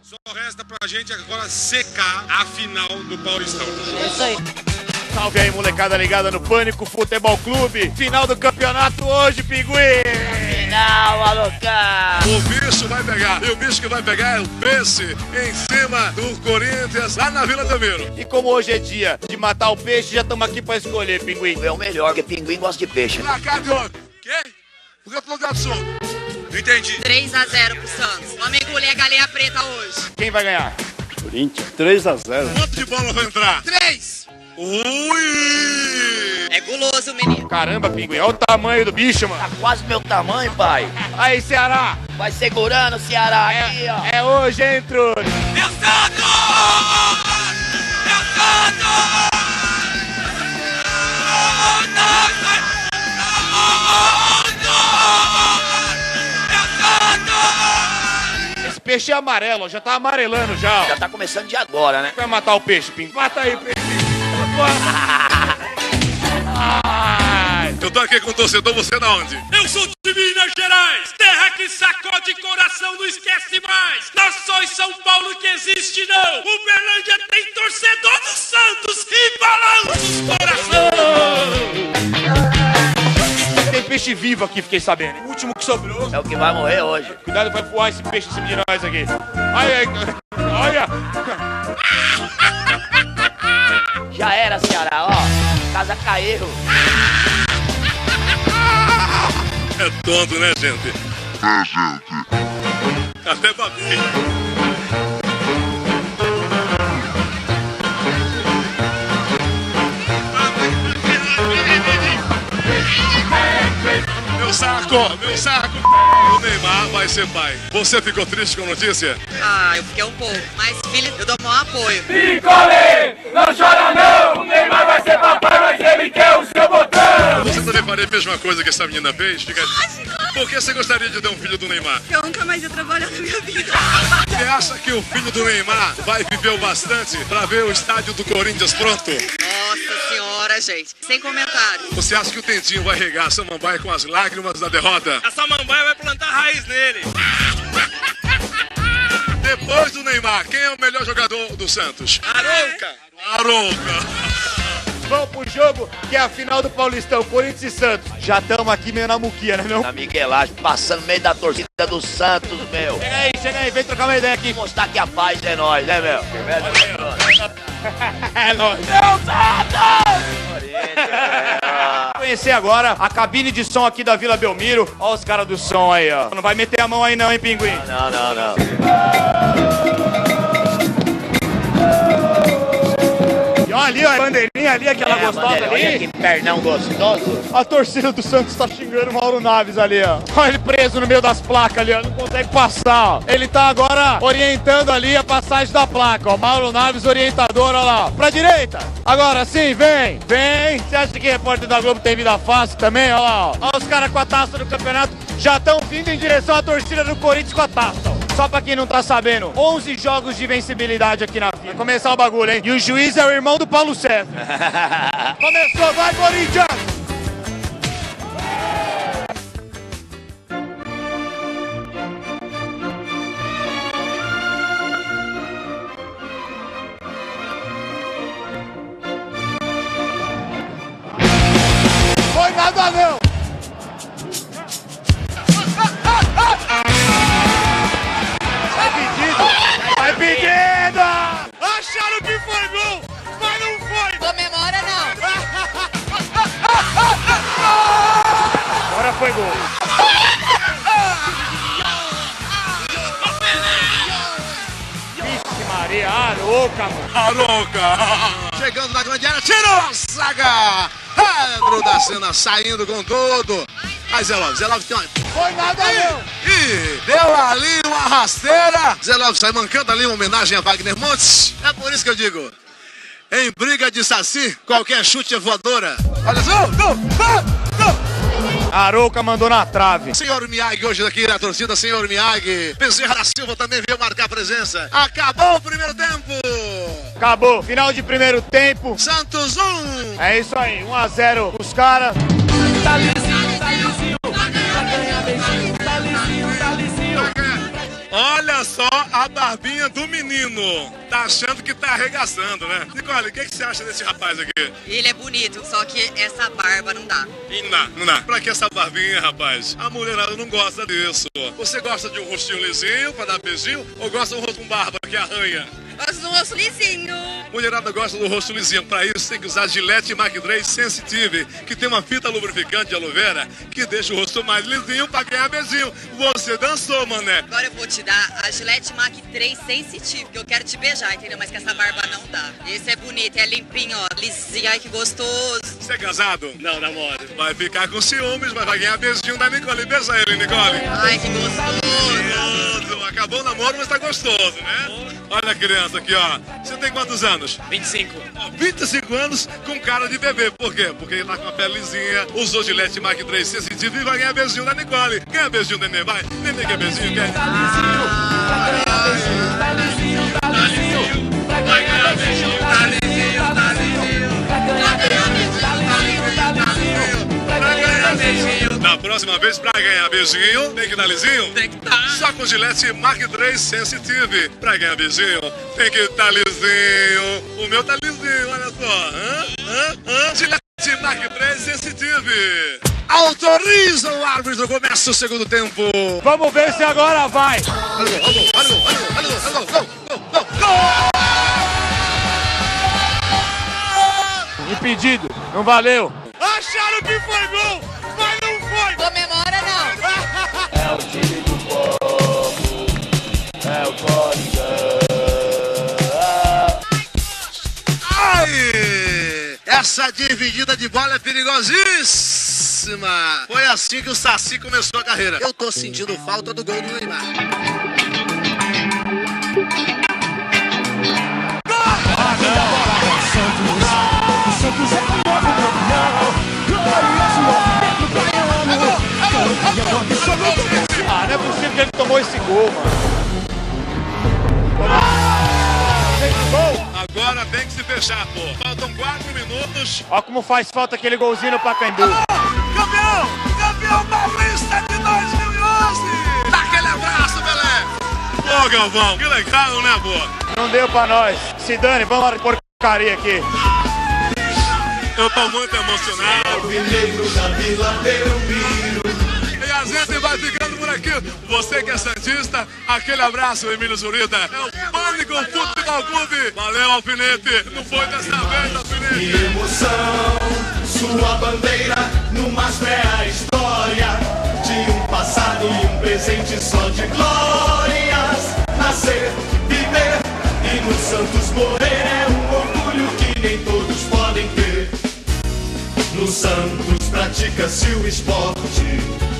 Só resta pra gente agora secar a final do Paulistão. É isso aí. Salve aí, molecada ligada no Pânico Futebol Clube. Final do campeonato hoje, Pinguim! Final, maluca! O bicho vai pegar. E o bicho que vai pegar é o peixe em cima do Corinthians, lá na Vila Belmiro. E como hoje é dia de matar o peixe, já estamos aqui pra escolher, Pinguim. É o melhor, porque pinguim gosta de peixe. Placar de ontem. Quem? Por que tu não deu som? Não entendi. 3x0 pro Santos. Flamengo lê a galinha preta hoje. Quem vai ganhar? Corinthians, 3 a 0 Quanto de bola vai entrar? Três! Ui! É guloso, menino. Caramba, Pinguim, olha o tamanho do bicho, mano. Tá quase meu tamanho, pai. Aí, Ceará, Vai segurando, Ceará, aqui, ó. é hoje, hein, Trude? Meu Santos! Peixe é amarelo, ó, já tá amarelando já. ó. Já tá começando de agora, né? Vai matar o peixe, Pinguim. Mata aí, peixe. Ai. Eu tô aqui com o torcedor, você da onde? Eu sou de Minas Gerais, terra que sacode coração, não esquece mais. Nós só em São Paulo que existe não. Uberlândia tem vivo aqui, fiquei sabendo. O último que sobrou. É o que vai morrer hoje. Cuidado, vai voar esse peixe em cima de nós aqui. Ai, ai, olha. Já era, Ceará, ó. Casa caiu. É tonto, né, gente? É, gente. Até babei. Meu saco, meu saco. O Neymar vai ser pai. Você ficou triste com a notícia? Ah, eu fiquei um pouco. Mas, filho, eu dou maior apoio. Você também faria a mesma coisa que essa menina fez? Fica... Por que você gostaria de ter um filho do Neymar? Eu nunca mais ia trabalhar na minha vida. Você acha que o filho do Neymar vai viver o bastante pra ver o estádio do Corinthians pronto? Nossa senhora, gente. Sem comentário. Você acha que o Tentinho vai regar a samambaia com as lágrimas da derrota? A samambaia vai plantar raiz nele. Depois do Neymar, quem é o melhor jogador do Santos? Arouca. Arouca. Vamos pro jogo, que é a final do Paulistão, Corinthians e Santos. Já estamos aqui meio na muquia, né, não? Na Miguelagem, passando no meio da torcida do Santos, meu. Chega aí, chega aí, vem trocar uma ideia aqui. Mostrar que a paz é nós, né, meu? É nóis. Conhecer agora a cabine de som aqui da Vila Belmiro. Ó os caras do som aí, ó. Não vai meter a mão aí não, hein, pinguim? Não, não, não. E ali, ó, a bandeirinha ali, aquela É, gostosa olha ali. que pernão gostoso. A torcida do Santos tá xingando o Mauro Naves ali, ó. Olha ele preso no meio das placas ali, ó. Não consegue passar, ó. Ele tá agora orientando ali a passagem da placa, ó. Mauro Naves, orientador, ó lá. ó. Pra direita. Agora sim, vem, vem. Você acha que repórter da Globo tem vida fácil também? Ó lá, ó. Ó os caras com a taça do campeonato já estão vindo em direção à torcida do Corinthians com a taça. Só pra quem não tá sabendo, 11 jogos de vencibilidade aqui na. Vai começar o bagulho, hein? E o juiz é o irmão do Paulo César. Começou, vai Corinthians! Agora foi gol. Vixe Maria, aroca, mano. Arouca. Chegando na grande área, tirou a zaga. Pedro da Sena saindo com tudo. Aí Zé Lopes tem uma... Foi nada não! Ih, deu ali uma rasteira. Zé Lopes sai mancando ali uma homenagem a Wagner Montes. É por isso que eu digo. Em briga de saci, qualquer chute é voadora. Olha só, gol, gol. Arouca mandou na trave. Senhor Miyagi hoje aqui na torcida, senhor Miyagi. Bezerra da Silva também veio marcar presença. Acabou o primeiro tempo. Acabou. Final de primeiro tempo. Santos 1. É isso aí. 1 a 0 os caras. Olha a barbinha do menino. Tá achando que tá arregaçando, né? Nicole, o que, que você acha desse rapaz aqui? Ele é bonito, só que essa barba não dá. Não dá, não dá. Pra que essa barbinha, rapaz? A mulherada não gosta disso. Você gosta de um rostinho lisinho pra dar beijinho? Ou gosta de um rosto com barba que arranha? Gosto do rosto lisinho. Mulherada gosta do rosto lisinho. Pra isso tem que usar Gillette Mac 3 Sensitive, que tem uma fita lubrificante de aloe vera que deixa o rosto mais lisinho pra ganhar beijinho. Você dançou, mané. Agora eu vou te dar a Gillette Mac 3 Sensitive, que eu quero te beijar, entendeu? Mas que essa barba não dá. Esse é bonito, é limpinho, ó, lisinho, ai que gostoso. Você é casado? Não, namoro. Vai ficar com ciúmes, mas vai ganhar beijinho da Nicole. Beija ele, Nicole. Ai que gostoso. Gostoso. Acabou o namoro, mas tá gostoso, né? Olha a criança aqui, ó. Você tem quantos anos? 25. Ó, 25 anos com cara de bebê. Por quê? Porque ele tá com a pele lisinha, usou Gillette Mac 3 Sensitive e vai ganhar beijinho da Nicole. Ganha beijinho, neném, vai. Neném quer beijinho, quer? Da próxima vez, pra ganhar beijinho, tem que dar lisinho? Tem que tá. Só com Gillette Mark 3 Sensitive. Pra ganhar beijinho, tem que estar lisinho. O meu tá lisinho, olha só. Hã? Hã? Hã? Gillette Mark 3 Sensitive. Autoriza o árbitro, começa o segundo tempo. Vamos ver se agora vai. Olha o gol, olha o gol, olha o gol, olha o gol, olha o gol, gol, gol, gol. Impedido. Não valeu. Acharam que foi gol, Ai! Essa dividida de bola é perigosíssima. Foi assim que o Saci começou a carreira. Eu tô sentindo falta do gol do Neymar. Ah, não é possível que ele tomou esse gol, mano. Tem que se fechar, pô. Faltam quatro minutos. Ó como faz falta aquele golzinho no Pacaembu. Campeão! Campeão paulista de 2011! Dá aquele abraço, Belé! Pô, Galvão, que legal, né, pô? Não deu pra nós. Se dane, vamos lá de porcaria aqui. Eu tô muito emocionado. E a gente vai ficando por aqui. Você que é Santista, aquele abraço, Emílio Zurita. É o Pânico Futebol Clube. Valeu, Alfinete. Não foi dessa vez, Alfinete. emoção, sua bandeira numa fé história de um passado e um presente só de glórias. Nascer, viver e no Santos morrer é um orgulho que nem todos podem ter. No Santos pratica-se o esporte